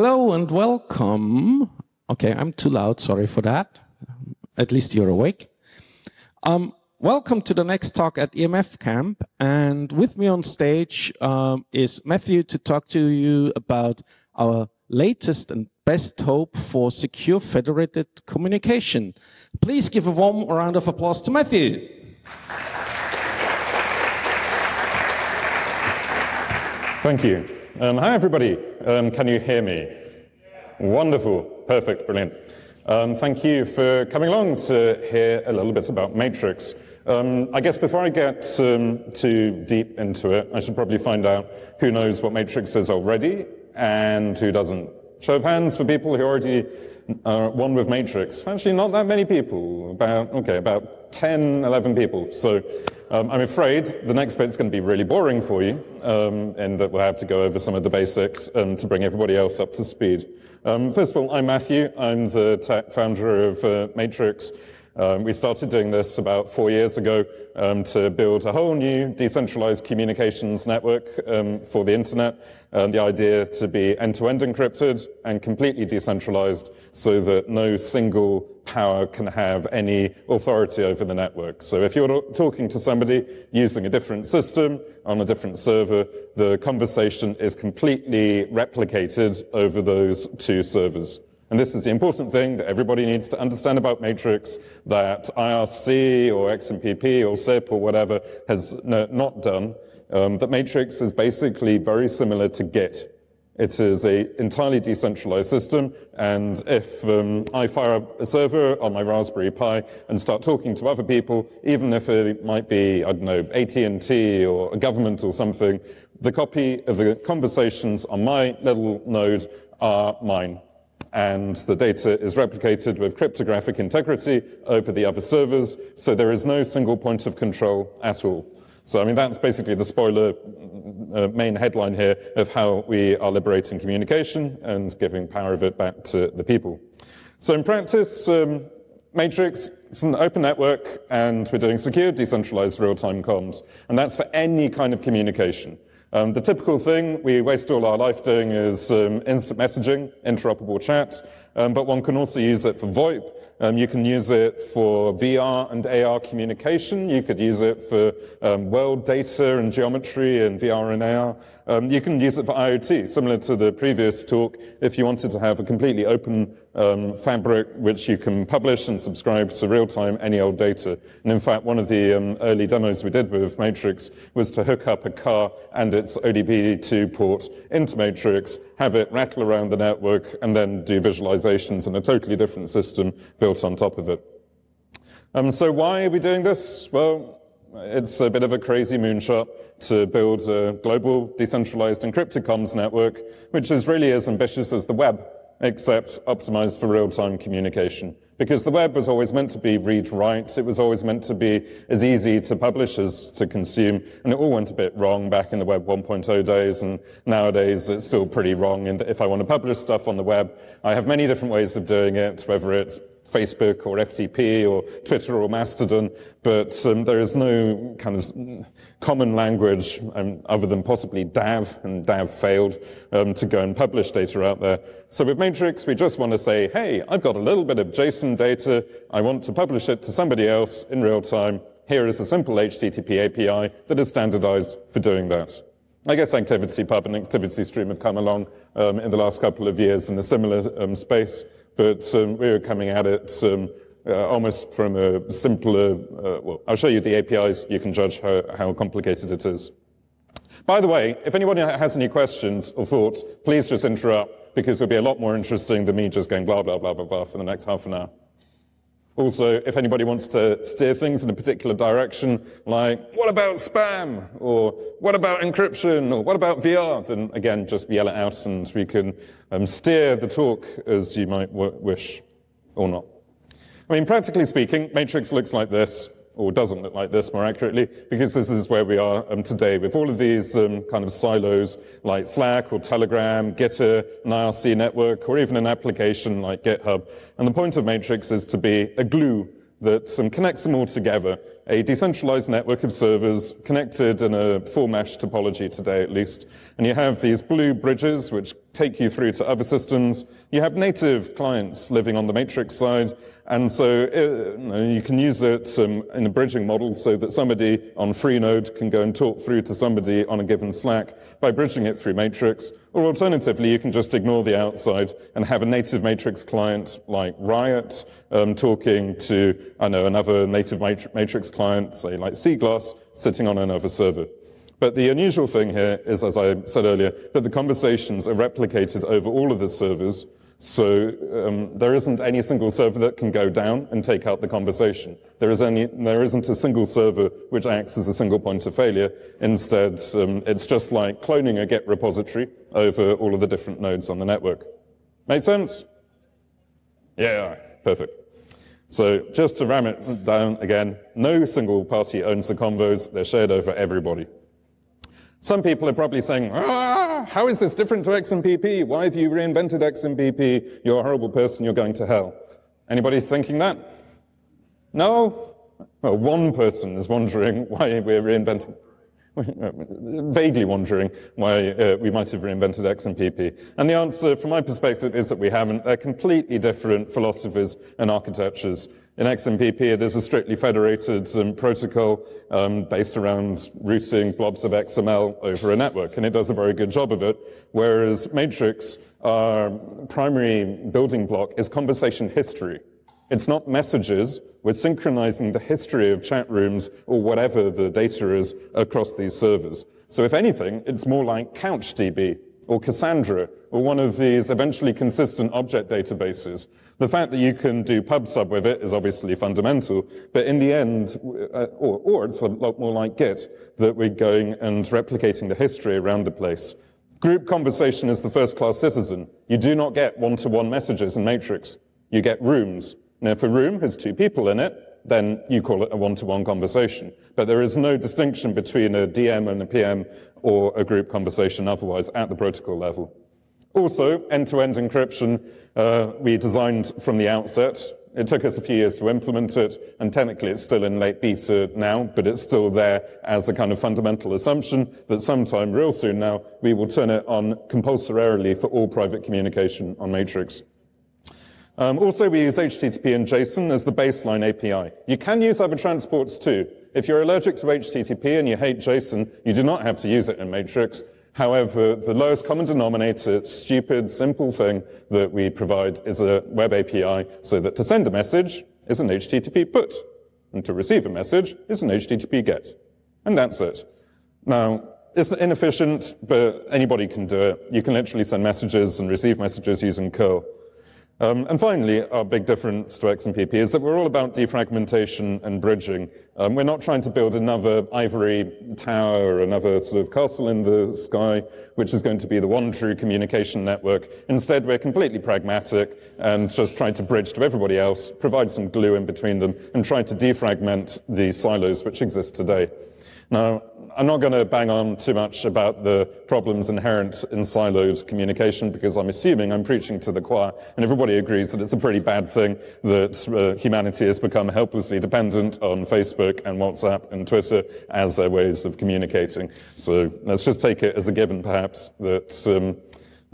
Hello and welcome. Okay, I'm too loud, sorry for that. At least you're awake. Um, welcome to the next talk at EMF Camp. And with me on stage um, is Matthew to talk to you about our latest and best hope for secure federated communication. Please give a warm round of applause to Matthew. Thank you. Um, hi, everybody. Um, can you hear me? Wonderful. Perfect. Brilliant. Um, thank you for coming along to hear a little bit about Matrix. Um, I guess before I get um, too deep into it, I should probably find out who knows what Matrix is already and who doesn't. Show of hands for people who already are one with Matrix. Actually, not that many people. About, okay, about 10, 11 people. So um, I'm afraid the next bit's going to be really boring for you, um, and that we'll have to go over some of the basics um, to bring everybody else up to speed. Um, first of all, I'm Matthew. I'm the founder of uh, Matrix. Um, we started doing this about four years ago um, to build a whole new decentralized communications network um, for the internet. The idea to be end-to-end encrypted and completely decentralized so that no single power can have any authority over the network. So if you're talking to somebody using a different system on a different server, the conversation is completely replicated over those two servers. And this is the important thing that everybody needs to understand about Matrix that IRC or XMPP or SIP or whatever has not done. Um, that Matrix is basically very similar to Git. It is a entirely decentralized system, and if um, I fire up a server on my Raspberry Pi and start talking to other people, even if it might be, I don't know, AT&T or a government or something, the copy of the conversations on my little node are mine and the data is replicated with cryptographic integrity over the other servers, so there is no single point of control at all. So, I mean, that's basically the spoiler uh, main headline here of how we are liberating communication and giving power of it back to the people. So, in practice, um, Matrix is an open network, and we're doing secure, decentralized real-time comms, and that's for any kind of communication. Um, the typical thing we waste all our life doing is um, instant messaging, interoperable chat, um, but one can also use it for VoIP. Um, you can use it for VR and AR communication. You could use it for um, world data and geometry and VR and AR. Um, you can use it for IoT, similar to the previous talk, if you wanted to have a completely open um, fabric which you can publish and subscribe to real-time any old data. And in fact, one of the um, early demos we did with Matrix was to hook up a car and its OBD2 port into Matrix, have it rattle around the network, and then do visualizations in a totally different system built on top of it. Um, so why are we doing this? Well, it's a bit of a crazy moonshot to build a global decentralized encrypted comms network, which is really as ambitious as the web except optimized for real-time communication. Because the web was always meant to be read-write, it was always meant to be as easy to publish as to consume, and it all went a bit wrong back in the web 1.0 days, and nowadays it's still pretty wrong. That if I want to publish stuff on the web, I have many different ways of doing it, whether it's Facebook or FTP or Twitter or Mastodon, but um, there is no kind of common language um, other than possibly DAV, and DAV failed um, to go and publish data out there. So with Matrix, we just want to say, hey, I've got a little bit of JSON data. I want to publish it to somebody else in real time. Here is a simple HTTP API that is standardized for doing that. I guess ActivityPub and ActivityStream have come along um, in the last couple of years in a similar um, space but um, we were coming at it um, uh, almost from a simpler, uh, well, I'll show you the APIs, you can judge how, how complicated it is. By the way, if anyone has any questions or thoughts, please just interrupt, because it'll be a lot more interesting than me just going blah, blah, blah, blah, blah for the next half an hour. Also, if anybody wants to steer things in a particular direction, like, what about spam? Or what about encryption? Or what about VR? Then again, just yell it out and we can um, steer the talk as you might wish or not. I mean, practically speaking, Matrix looks like this or doesn't look like this more accurately, because this is where we are um, today with all of these um, kind of silos like Slack or Telegram, Gitter, an IRC network, or even an application like GitHub. And the point of Matrix is to be a glue that um, connects them all together a decentralized network of servers connected in a full mesh topology today at least. And you have these blue bridges which take you through to other systems. You have native clients living on the matrix side. And so uh, you can use it um, in a bridging model so that somebody on Freenode can go and talk through to somebody on a given Slack by bridging it through Matrix. Or alternatively, you can just ignore the outside and have a native Matrix client like Riot um, talking to, I know, another native Matrix client, say like Seaglass, sitting on another server. But the unusual thing here is, as I said earlier, that the conversations are replicated over all of the servers so um, there isn't any single server that can go down and take out the conversation. There, is any, there isn't a single server which acts as a single point of failure. Instead, um, it's just like cloning a Git repository over all of the different nodes on the network. Make sense? Yeah, perfect. So just to ram it down again, no single party owns the convos. They're shared over everybody. Some people are probably saying, ah, how is this different to XMPP? Why have you reinvented XMPP? You're a horrible person, you're going to hell. Anybody thinking that? No? Well, one person is wondering why we're reinventing. Vaguely wondering why uh, we might have reinvented XMPP. And the answer, from my perspective, is that we haven't. They're completely different philosophies and architectures. In XMPP, it is a strictly federated um, protocol um, based around routing blobs of XML over a network, and it does a very good job of it. Whereas Matrix, our primary building block is conversation history. It's not messages. We're synchronizing the history of chat rooms or whatever the data is across these servers. So if anything, it's more like CouchDB or Cassandra or one of these eventually consistent object databases. The fact that you can do PubSub with it is obviously fundamental, but in the end, uh, or, or it's a lot more like Git, that we're going and replicating the history around the place. Group conversation is the first class citizen. You do not get one-to-one messages in Matrix. You get rooms. Now, if a room has two people in it, then you call it a one-to-one conversation. But there is no distinction between a DM and a PM or a group conversation otherwise at the protocol level. Also, end-to-end encryption uh, we designed from the outset. It took us a few years to implement it, and technically it's still in late beta now, but it's still there as a kind of fundamental assumption that sometime real soon now we will turn it on compulsorily for all private communication on Matrix. Um, also, we use HTTP and JSON as the baseline API. You can use other transports too. If you're allergic to HTTP and you hate JSON, you do not have to use it in Matrix. However, the lowest common denominator, stupid, simple thing that we provide is a web API so that to send a message is an HTTP put, and to receive a message is an HTTP get. And that's it. Now, it's inefficient, but anybody can do it. You can literally send messages and receive messages using curl. Um, and finally, our big difference to XMPP is that we're all about defragmentation and bridging. Um, we're not trying to build another ivory tower or another sort of castle in the sky, which is going to be the one true communication network. Instead, we're completely pragmatic and just trying to bridge to everybody else, provide some glue in between them, and try to defragment the silos which exist today. Now, I'm not going to bang on too much about the problems inherent in siloed communication because I'm assuming I'm preaching to the choir and everybody agrees that it's a pretty bad thing that uh, humanity has become helplessly dependent on Facebook and WhatsApp and Twitter as their ways of communicating. So let's just take it as a given perhaps that um,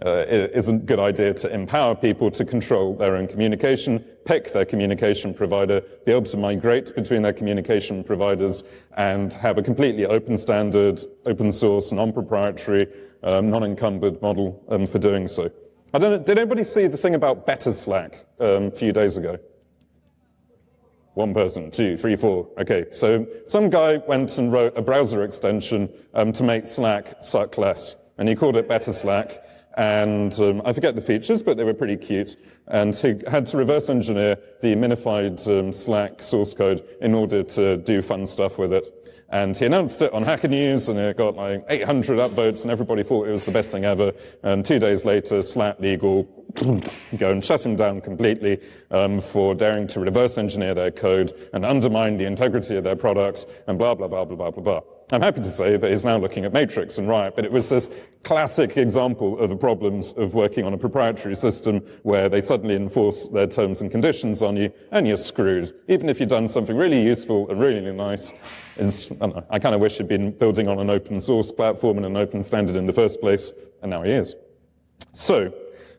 uh, it isn't a good idea to empower people to control their own communication, pick their communication provider, be able to migrate between their communication providers, and have a completely open standard, open source, non-proprietary, um, non-encumbered model um, for doing so. I don't know, did anybody see the thing about Better Slack um, a few days ago? One person, two, three, four. Okay, so some guy went and wrote a browser extension um, to make Slack suck less, and he called it Better Slack and um, I forget the features, but they were pretty cute. And he had to reverse engineer the minified um, Slack source code in order to do fun stuff with it. And he announced it on Hacker News, and it got like 800 upvotes, and everybody thought it was the best thing ever. And two days later, Slack Legal go and shut him down completely um, for daring to reverse engineer their code and undermine the integrity of their product, and blah, blah, blah, blah, blah, blah, blah. I'm happy to say that he's now looking at Matrix and Riot, but it was this classic example of the problems of working on a proprietary system where they suddenly enforce their terms and conditions on you and you're screwed. Even if you've done something really useful and really nice, I, I kind of wish he'd been building on an open source platform and an open standard in the first place, and now he is. So,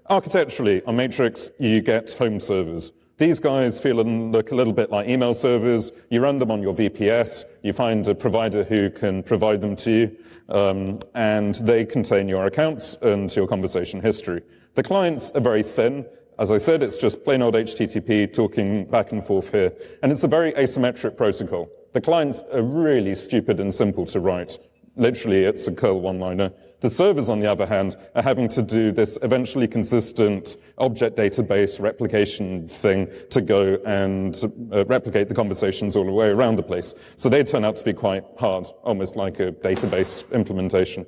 architecturally, on Matrix, you get home servers. These guys feel and look a little bit like email servers. You run them on your VPS. You find a provider who can provide them to you, um, and they contain your accounts and your conversation history. The clients are very thin. As I said, it's just plain old HTTP talking back and forth here. And it's a very asymmetric protocol. The clients are really stupid and simple to write. Literally, it's a curl one-liner. The servers, on the other hand, are having to do this eventually consistent object database replication thing to go and uh, replicate the conversations all the way around the place. So they turn out to be quite hard, almost like a database implementation.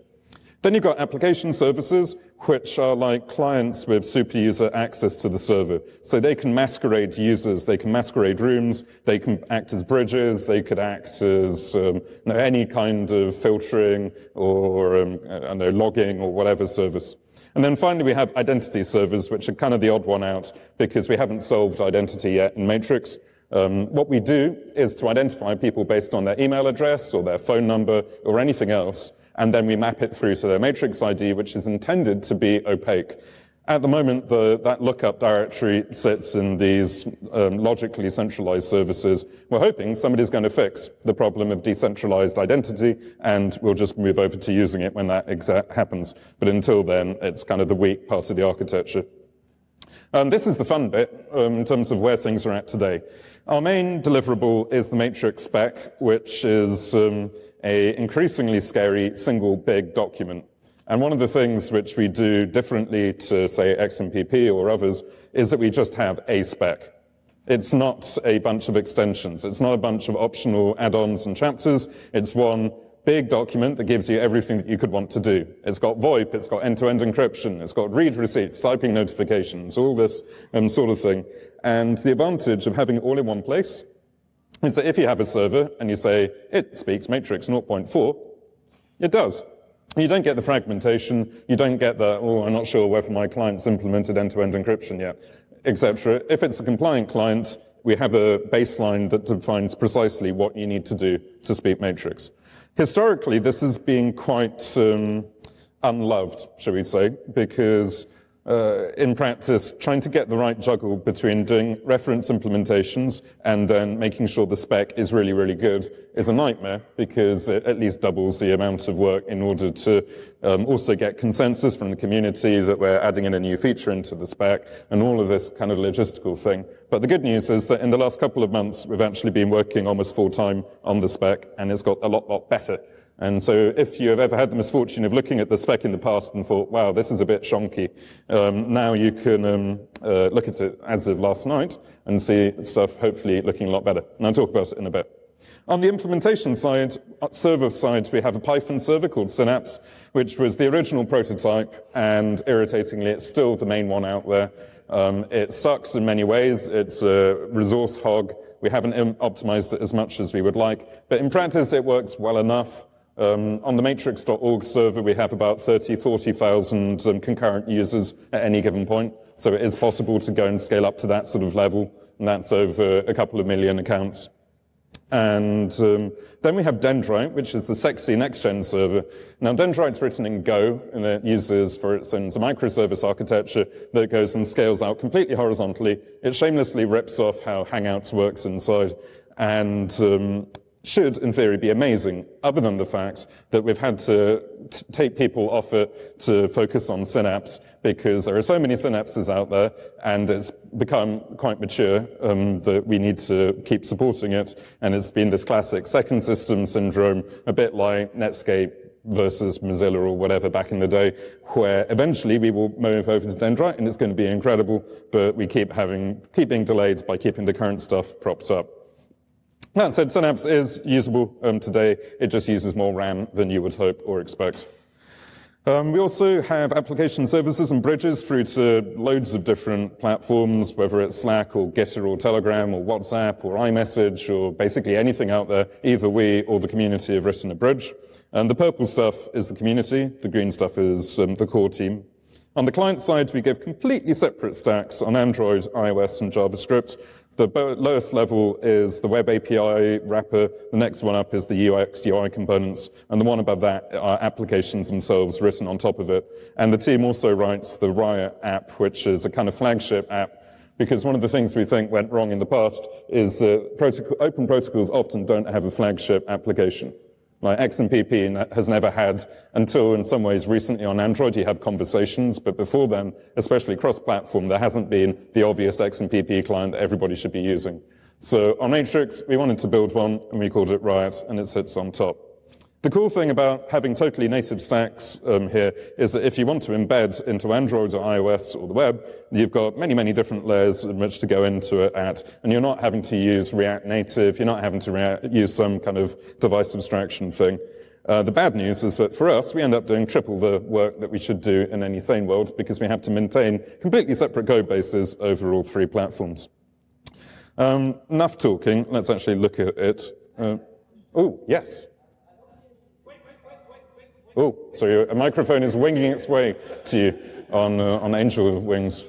Then you've got application services, which are like clients with super user access to the server. So they can masquerade users, they can masquerade rooms, they can act as bridges, they could act as um, any kind of filtering or um, know, logging or whatever service. And then finally, we have identity servers, which are kind of the odd one out because we haven't solved identity yet in Matrix. Um, what we do is to identify people based on their email address or their phone number or anything else and then we map it through to their matrix ID, which is intended to be opaque. At the moment, the, that lookup directory sits in these um, logically centralized services. We're hoping somebody's going to fix the problem of decentralized identity, and we'll just move over to using it when that happens. But until then, it's kind of the weak part of the architecture. Um, this is the fun bit um, in terms of where things are at today. Our main deliverable is the matrix spec, which is um, a increasingly scary single big document. And one of the things which we do differently to, say, XMPP or others is that we just have a spec. It's not a bunch of extensions. It's not a bunch of optional add-ons and chapters. It's one big document that gives you everything that you could want to do. It's got VoIP, it's got end-to-end encryption, it's got read receipts, typing notifications, all this um, sort of thing. And the advantage of having it all in one place is that if you have a server and you say, it speaks matrix 0.4, it does. You don't get the fragmentation, you don't get the, oh, I'm not sure whether my client's implemented end-to-end encryption yet, etc. If it's a compliant client, we have a baseline that defines precisely what you need to do to speak matrix. Historically, this has been quite um, unloved, shall we say, because uh, in practice, trying to get the right juggle between doing reference implementations and then making sure the spec is really, really good is a nightmare because it at least doubles the amount of work in order to um, also get consensus from the community that we're adding in a new feature into the spec and all of this kind of logistical thing. But the good news is that in the last couple of months, we've actually been working almost full time on the spec and it's got a lot, lot better. And so if you have ever had the misfortune of looking at the spec in the past and thought, wow, this is a bit shonky, um, now you can um, uh, look at it as of last night and see stuff hopefully looking a lot better. And I'll talk about it in a bit. On the implementation side, uh, server side, we have a Python server called Synapse, which was the original prototype, and irritatingly, it's still the main one out there. Um, it sucks in many ways. It's a resource hog. We haven't optimized it as much as we would like, but in practice, it works well enough. Um, on the matrix.org server, we have about 30, 40,000 um, concurrent users at any given point. So it is possible to go and scale up to that sort of level, and that's over a couple of million accounts. And um, then we have Dendrite, which is the sexy next-gen server. Now, Dendrite's written in Go, and it uses, for instance, a microservice architecture that goes and scales out completely horizontally. It shamelessly rips off how Hangouts works inside, and um, should, in theory, be amazing, other than the fact that we've had to t- take people off it to focus on Synapse because there are so many synapses out there and it's become quite mature um, that we need to keep supporting it. And it's been this classic second system syndrome, a bit like Netscape versus Mozilla or whatever back in the day, where eventually we will move over to Dendrite and it's going to be incredible, but we keep having, keep being delayed by keeping the current stuff propped up. That said, Synapse is usable um, today. It just uses more RAM than you would hope or expect. Um, we also have application services and bridges through to loads of different platforms, whether it's Slack or Gitter or Telegram or WhatsApp or iMessage or basically anything out there. Either we or the community have written a bridge. And the purple stuff is the community. The green stuff is um, the core team. On the client side, we give completely separate stacks on Android, iOS, and JavaScript. The lowest level is the web API wrapper. The next one up is the UX UI components. And the one above that are applications themselves written on top of it. And the team also writes the Riot app, which is a kind of flagship app because one of the things we think went wrong in the past is uh, protocol, open protocols often don't have a flagship application. Like XMPP has never had, until in some ways recently on Android, you have conversations, but before then, especially cross-platform, there hasn't been the obvious XMPP client that everybody should be using. So on Matrix, we wanted to build one, and we called it Riot, and it sits on top. The cool thing about having totally native stacks um, here is that if you want to embed into Android or iOS or the web, you've got many, many different layers in which to go into it at, and you're not having to use React Native, you're not having to use some kind of device abstraction thing. Uh, the bad news is that for us, we end up doing triple the work that we should do in any sane world because we have to maintain completely separate code bases over all three platforms. Um, enough talking, let's actually look at it. Uh, oh, yes. Oh, so a microphone is winging its way to you on, uh, on angel wings.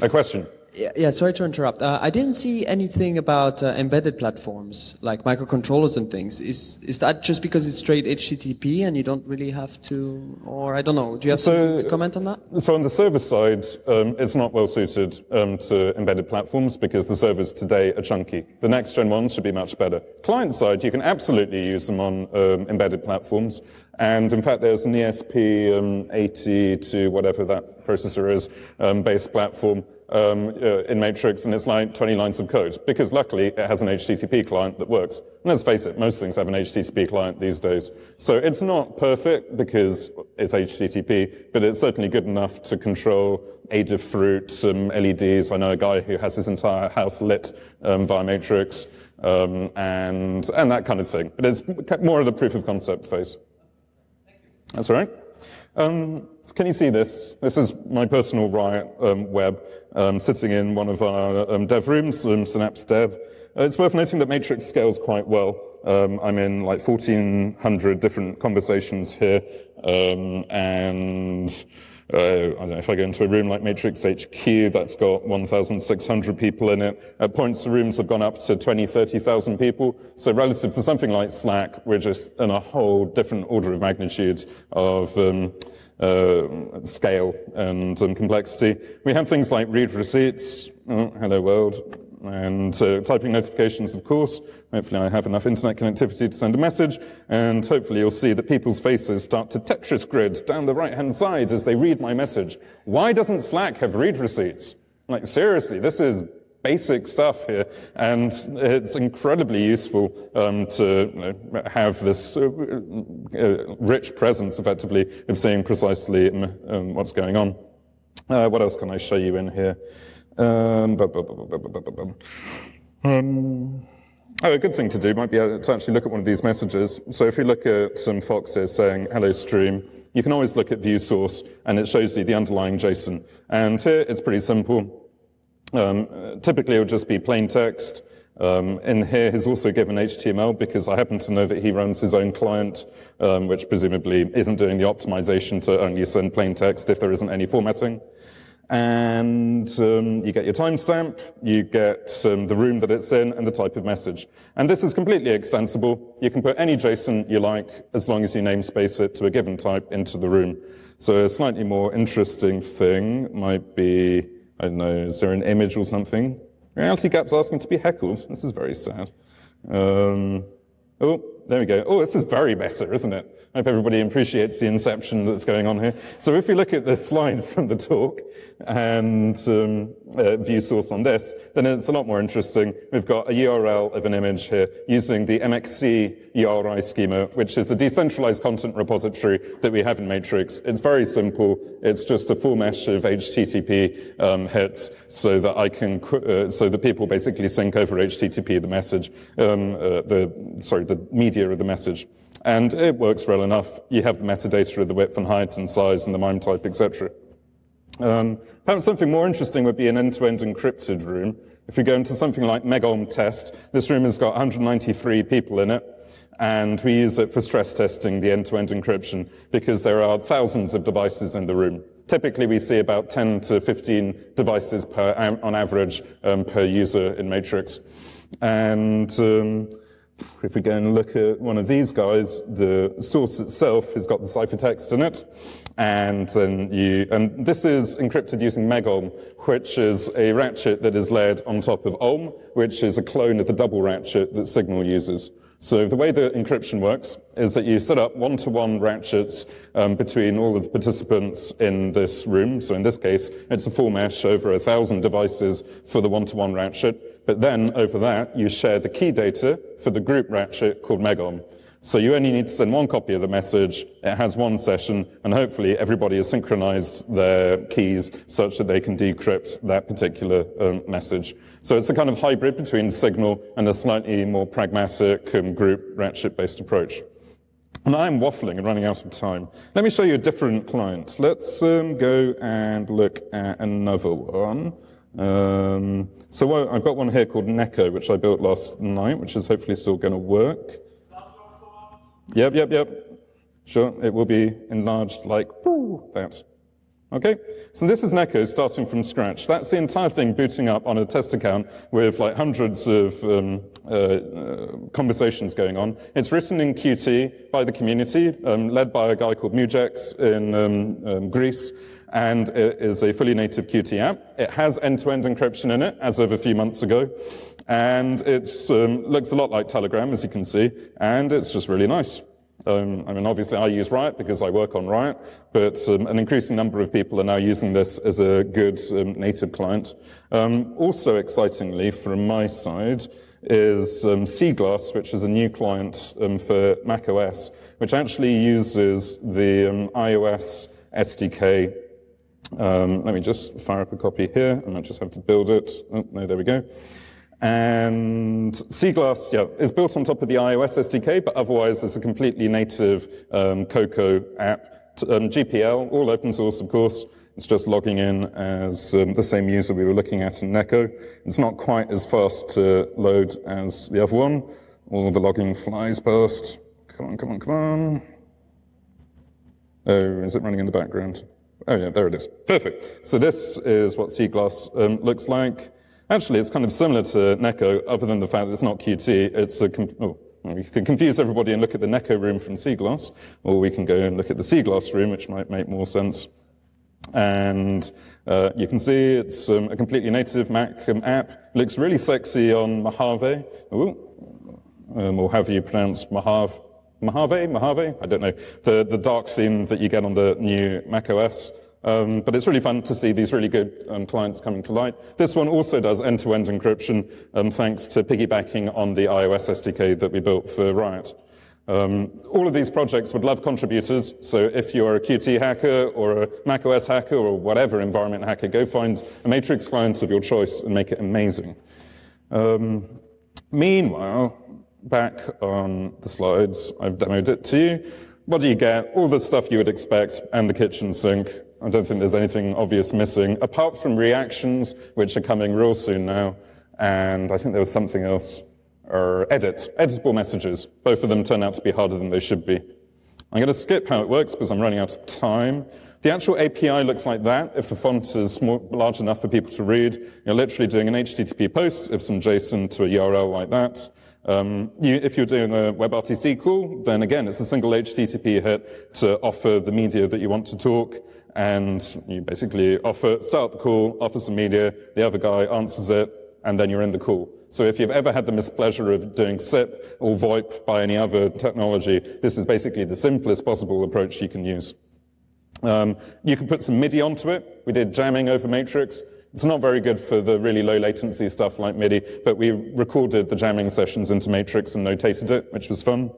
A question? Yeah, yeah, sorry to interrupt. Uh, I didn't see anything about uh, embedded platforms like microcontrollers and things. Is is that just because it's straight HTTP and you don't really have to, or I don't know? Do you have so, something to comment on that? So on the server side, um, it's not well suited um, to embedded platforms because the servers today are chunky. The next gen ones should be much better. Client side, you can absolutely use them on um, embedded platforms. And in fact, there's an ESP80 um, to whatever that processor is, um, based platform um, uh, in Matrix, and it's like 20 lines of code, because luckily it has an HTTP client that works. And let's face it, most things have an HTTP client these days. So it's not perfect because it's HTTP, but it's certainly good enough to control Adafruit, um, LEDs. I know a guy who has his entire house lit um, via Matrix, um, and, and that kind of thing. But it's more of the proof of concept phase. That's all right. Um, can you see this? This is my personal Riot um, web um, sitting in one of our um, dev rooms, um, Synapse Dev. Uh, it's worth noting that Matrix scales quite well. Um, I'm in like 1,400 different conversations here, and uh, I don't know, if I go into a room like Matrix HQ, that's got 1,600 people in it. At points, the rooms have gone up to 20, 30,000 people. So relative to something like Slack, we're just in a whole different order of magnitude of um, uh, scale and, and, complexity. We have things like read receipts, oh, hello world, and uh, typing notifications, of course. Hopefully I have enough internet connectivity to send a message, and hopefully you'll see that people's faces start to Tetris grid down the right-hand side as they read my message. Why doesn't Slack have read receipts? Like, seriously, this is basic stuff here, and it's incredibly useful um, to have this uh, uh, rich presence, effectively, of seeing precisely um, what's going on. Uh, what else can I show you in here? Um, oh, a good thing to do might be to actually look at one of these messages. So if you look at some Fox here saying, hello stream, you can always look at view source and it shows you the underlying JSON. And here it's pretty simple. Um, typically it would just be plain text. Um, in here, he's also given HTML because I happen to know that he runs his own client, um, which presumably isn't doing the optimization to only send plain text if there isn't any formatting and um, you get your timestamp, you get um, the room that it's in, and the type of message. And this is completely extensible. You can put any JSON you like as long as you namespace it to a given type into the room. So a slightly more interesting thing might be, I don't know, is there an image or something? Reality Gap's asking to be heckled. This is very sad. Um, oh, there we go. Oh, this is very better, isn't it? I hope everybody appreciates the inception that's going on here. So if we look at this slide from the talk and um, uh, view source on this, then it's a lot more interesting. We've got a URL of an image here using the MXC URI schema, which is a decentralized content repository that we have in Matrix. It's very simple. It's just a full mesh of HTTP um, hits so that I can, uh, so that people basically sync over HTTP the message, um, uh, the, sorry, the media media of the message. And it works well enough. You have the metadata of the width and height and size and the MIME type, etc. Um, perhaps something more interesting would be an end-to-end encrypted room. If we go into something like Megolm test, this room has got 193 people in it, and we use it for stress testing the end-to-end encryption because there are thousands of devices in the room. Typically, we see about 10 to 15 devices per, on average um, per user in Matrix. And um, if we go and look at one of these guys, the source itself has got the ciphertext in it. And then you, and this is encrypted using Megolm, which is a ratchet that is layered on top of Olm, which is a clone of the double ratchet that Signal uses. So the way the encryption works is that you set up one-to-one ratchets um, between all of the participants in this room. So in this case, it's a full mesh over a thousand devices for the one-to-one ratchet. But then over that, you share the key data for the group ratchet called Megolm. So you only need to send one copy of the message. It has one session, and hopefully everybody has synchronized their keys such that they can decrypt that particular um, message. So it's a kind of hybrid between Signal and a slightly more pragmatic um, group ratchet-based approach. And I'm waffling and running out of time. Let me show you a different client. Let's um, go and look at another one. Um, so I've got one here called Nheko, which I built last night, which is hopefully still going to work. Yep, yep, yep. Sure, it will be enlarged like that. Okay, so this is Nheko starting from scratch. That's the entire thing booting up on a test account with like hundreds of um, uh, uh, conversations going on. It's written in Qt by the community, um, led by a guy called Mujex in um, um Greece, and it is a fully native Qt app. It has end-to-end encryption in it as of a few months ago, and it um, looks a lot like Telegram, as you can see, and it's just really nice. Um, I mean, obviously, I use Riot because I work on Riot, but um, an increasing number of people are now using this as a good um, native client. Um, also, excitingly, from my side, is um, Seaglass, which is a new client um, for macOS, which actually uses the iOS SDK. let me just fire up a copy here. I might just have to build it. Oh, no, there we go. And Seaglass, yeah, is built on top of the iOS SDK, but otherwise it's a completely native um, Cocoa app. Um, GPL, all open source, of course. It's just logging in as um, the same user we were looking at in Nheko. It's not quite as fast to load as the other one. All the logging flies past. Come on, come on, come on. Oh, is it running in the background? Oh yeah, there it is. Perfect. So this is what Seaglass um, looks like. Actually, it's kind of similar to Nheko, other than the fact that it's not Qt. It's a, oh, we can confuse everybody and look at the Nheko room from Seaglass, or we can go and look at the Seaglass room, which might make more sense. And uh, you can see it's um, a completely native Mac um, app. Looks really sexy on Mojave, um, or however you pronounce Mojave. Mojave? Mojave? I don't know. The, the dark theme that you get on the new Mac OS. Um, but it's really fun to see these really good um, clients coming to light. This one also does end-to-end encryption, um, thanks to piggybacking on the iOS SDK that we built for Riot. Um, all of these projects would love contributors, so if you're a Qt hacker or a macOS hacker or whatever environment hacker, go find a Matrix client of your choice and make it amazing. Um, meanwhile, back on the slides, I've demoed it to you. What do you get? All the stuff you would expect and the kitchen sink. I don't think there's anything obvious missing, apart from reactions, which are coming real soon now. And I think there was something else, or edit, editable messages. Both of them turn out to be harder than they should be. I'm going to skip how it works because I'm running out of time. The actual API looks like that. If the font is large enough for people to read, you're literally doing an HTTP post of some JSON to a URL like that. Um, you, if you're doing a WebRTC call, then again, it's a single HTTP hit to offer the media that you want to talk, and you basically offer, start the call, offer some media, the other guy answers it, and then you're in the call. So if you've ever had the mispleasure of doing SIP or VoIP by any other technology, this is basically the simplest possible approach you can use. Um, you can put some MIDI onto it. We did jamming over Matrix. It's not very good for the really low latency stuff like MIDI, but we recorded the jamming sessions into Matrix and notated it, which was fun.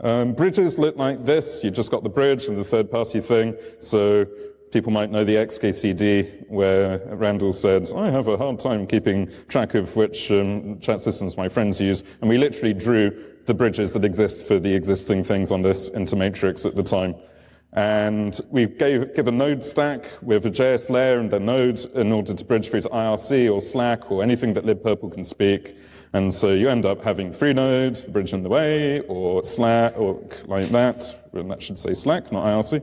Um, bridges look like this. You've just got the bridge and the third party thing. So people might know the XKCD where Randall said, I have a hard time keeping track of which um, chat systems my friends use. And we literally drew the bridges that exist for the existing things on this into Matrix at the time. And we gave, give a node stack with a JS layer and the node in order to bridge through to IRC or Slack or anything that libpurple can speak. And so you end up having three nodes, the bridge in the way, or Slack, or like that. And that should say Slack, not IRC.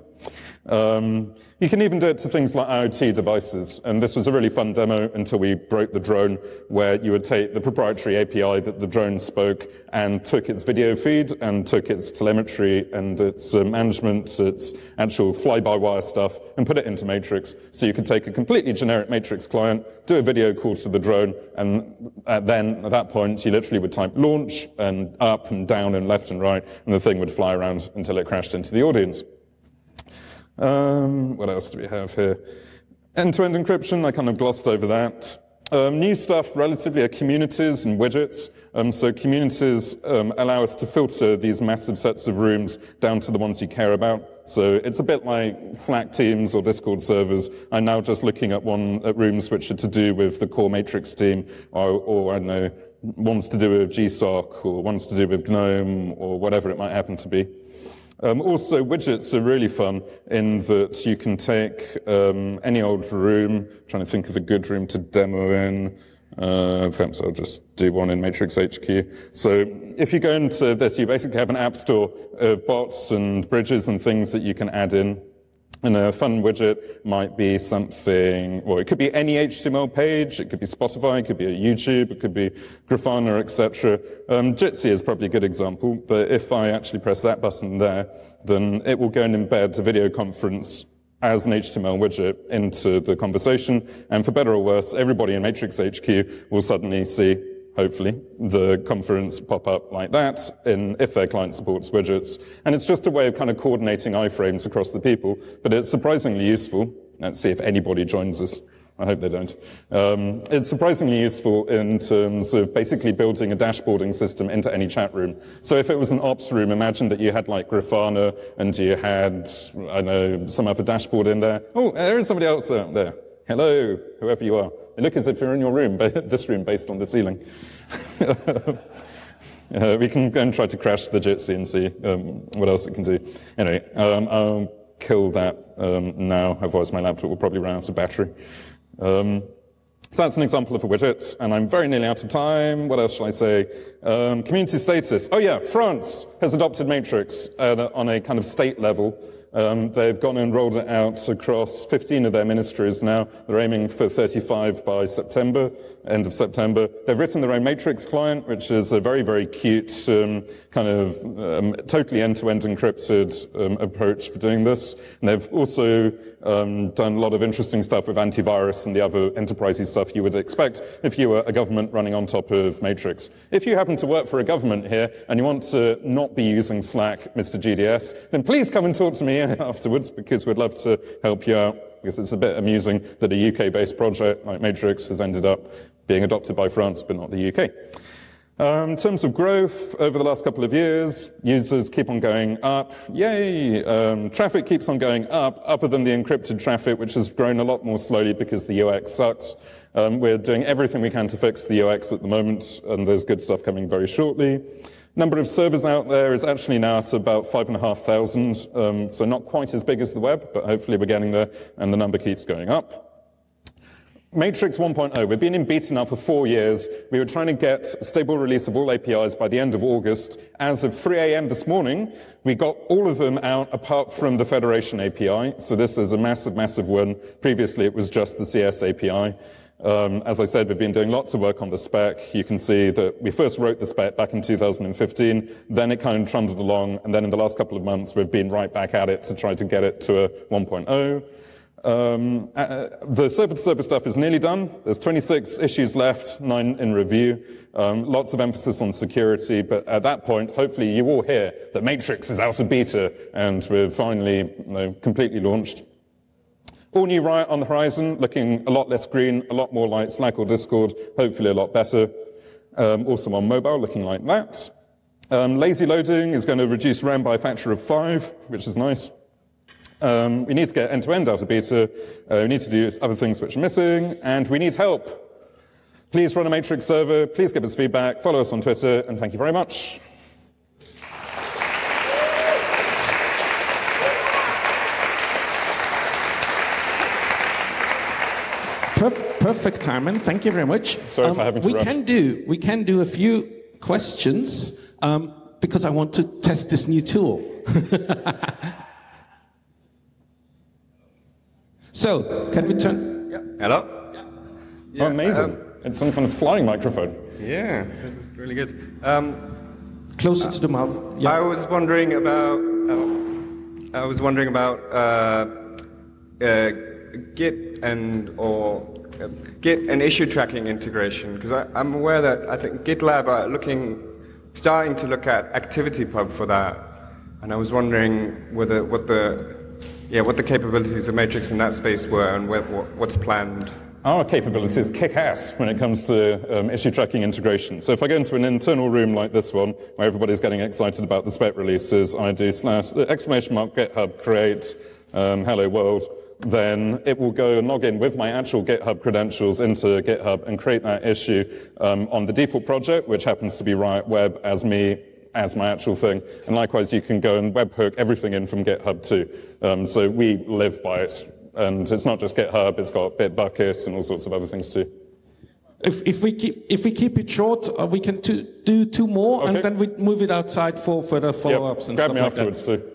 Um, you can even do it to things like IoT devices. And this was a really fun demo until we broke the drone, where you would take the proprietary API that the drone spoke and took its video feed and took its telemetry and its uh, management, its actual fly-by-wire stuff, and put it into Matrix. So you could take a completely generic Matrix client, do a video call to the drone, and then at that point, you literally would type launch and up and down and left and right, and the thing would fly around until it crashed into the audience. Um, what else do we have here? End-to-end encryption, I kind of glossed over that. Um, new stuff relatively are communities and widgets. Um, so communities um, allow us to filter these massive sets of rooms down to the ones you care about. So it's a bit like Slack teams or Discord servers. I'm now just looking at one at rooms which are to do with the core Matrix team, or, or I don't know, ones to do with GSOC, or ones to do with GNOME, or whatever it might happen to be. Um, also, widgets are really fun in that you can take um, any old room, trying to think of a good room to demo in. Uh, perhaps I'll just do one in Matrix HQ. So if you go into this, you basically have an app store of bots and bridges and things that you can add in. And a fun widget might be something, well, it could be any HTML page, it could be Spotify, it could be YouTube, it could be Grafana, etc. Um, Jitsi is probably a good example, but if I actually press that button there, then it will go and embed a video conference as an HTML widget into the conversation. And for better or worse, everybody in Matrix HQ will suddenly see hopefully, the conference pop up like that in, if their client supports widgets. And it's just a way of kind of coordinating iframes across the people, but it's surprisingly useful. Let's see if anybody joins us. I hope they don't. Um, it's surprisingly useful in terms of basically building a dashboarding system into any chat room. So if it was an ops room, imagine that you had like Grafana and you had, I know, some other dashboard in there. Oh, there is somebody else out there. Hello, whoever you are. You look as if you're in your room, but this room based on the ceiling. uh, we can go and try to crash the Jitsi and see um, what else it can do. Anyway, um, I'll kill that um, now, otherwise my laptop will probably run out of battery. Um, so that's an example of a widget, and I'm very nearly out of time. What else shall I say? Um, community status. Oh yeah, France has adopted Matrix uh, on a kind of state level. Um, they've gone and rolled it out across 15 of their ministries now. They're aiming for 35 by September, end of September. They've written their own Matrix client, which is a very, very cute, um, kind of um, totally end-to-end encrypted um, approach for doing this. And they've also um, done a lot of interesting stuff with antivirus and the other enterprisey stuff you would expect if you were a government running on top of Matrix. If you happen to work for a government here and you want to not be using Slack, Mr. GDS, then please come and talk to me afterwards because we'd love to help you out because it's a bit amusing that a UK-based project like Matrix has ended up being adopted by France but not the UK. Um, in terms of growth, over the last couple of years, users keep on going up. Yay! Um, traffic keeps on going up, other than the encrypted traffic, which has grown a lot more slowly because the UX sucks. Um, we're doing everything we can to fix the UX at the moment, and there's good stuff coming very shortly. Number of servers out there is actually now at about 5,500, um, so not quite as big as the web, but hopefully we're getting there, and the number keeps going up. Matrix 1.0, we've been in beta now for four years. We were trying to get stable release of all APIs by the end of August. As of 3 a.m. this morning, we got all of them out apart from the Federation API. So this is a massive, massive win. Previously, it was just the CS API. Um, as I said, we've been doing lots of work on the spec. You can see that we first wrote the spec back in 2015, then it kind of trundled along, and then in the last couple of months, we've been right back at it to try to get it to a 1.0. Um, uh, the server-to-server stuff is nearly done. There's 26 issues left, nine in review. Um, lots of emphasis on security, but at that point, hopefully you all hear that Matrix is out of beta, and we're finally you know, completely launched. All new Riot on the horizon, looking a lot less green, a lot more like Slack or Discord, hopefully a lot better. Um, also on mobile, looking like that. Um, lazy loading is going to reduce RAM by a factor of five, which is nice. Um, we need to get end-to-end out of beta. Uh, we need to do other things which are missing, and we need help. Please run a Matrix server. Please give us feedback. Follow us on Twitter, and thank you very much. Perfect timing. Thank you very much. Sorry for having to we rush. can do we can do a few questions um, because I want to test this new tool. so, can we turn? Hello? oh, amazing. um, it's some kind of flying microphone. Yeah, this is really good. Um, Closer to the mouth. Yeah. I was wondering about. Oh, I was wondering about uh, uh, Git and or uh, Git and issue tracking integration because I'm aware that I think GitLab are looking, starting to look at ActivityPub for that, and I was wondering whether what the yeah what the capabilities of Matrix in that space were and what, what's planned. Our capabilities kick ass when it comes to um, issue tracking integration. So if I go into an internal room like this one, where everybody's getting excited about the spec releases, I do slash exclamation mark GitHub create um, hello world, then it will go and log in with my actual GitHub credentials into GitHub and create that issue um, on the default project, which happens to be Riot Web as me as my actual thing. And likewise, you can go and webhook everything in from GitHub too. Um, so we live by it. And it's not just GitHub, it's got Bitbucket and all sorts of other things too. If, if we keep if we keep it short, uh, we can do two more, and then we move it outside for further follow-ups and Grab stuff me like afterwards too.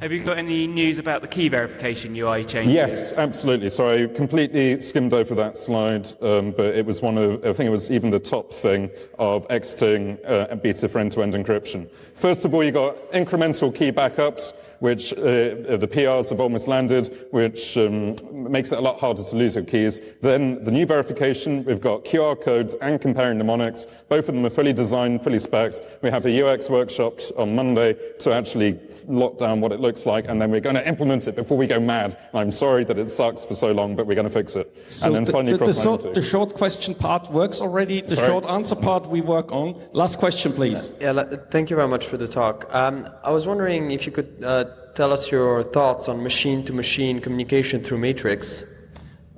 Have you got any news about the key verification UI changes? Yes, absolutely. Sorry, I completely skimmed over that slide, um, but it was one of, I think it was even the top thing of exiting uh, beta for end-to-end encryption. First of all, you got incremental key backups, which uh, the PRs have almost landed, which um, makes it a lot harder to lose your keys. Then the new verification, we've got QR codes and comparing mnemonics. Both of them are fully designed, fully spec'd. We have a UX workshop on Monday to actually lock down what it looks like, and then we're going to implement it before we go mad. I'm sorry that it sucks for so long, but we're going to fix it. So and then the, finally, the, the, cross short, the short question part works already. The Sorry. short answer part we work on. Last question, please. Yeah, le- thank you very much for the talk. Um, I was wondering if you could uh, tell us your thoughts on machine-to-machine communication through Matrix.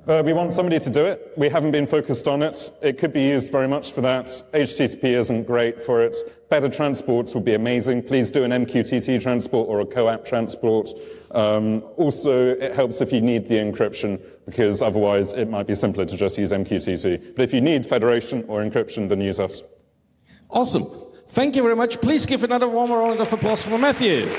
Uh, we want somebody to do it. We haven't been focused on it. It could be used very much for that. HTTP isn't great for it. Better transports would be amazing. Please do an MQTT transport or a CoAP transport. Um, also, it helps if you need the encryption because otherwise it might be simpler to just use MQTT. But if you need federation or encryption, then use us. Awesome. Thank you very much. Please give another warm round of applause for Matthew.